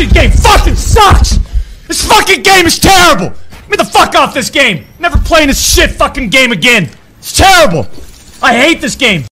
fucking game fucking sucks! This fucking game is terrible! Get the fuck off this game! Never playing this shit fucking game again! It's terrible! I hate this game!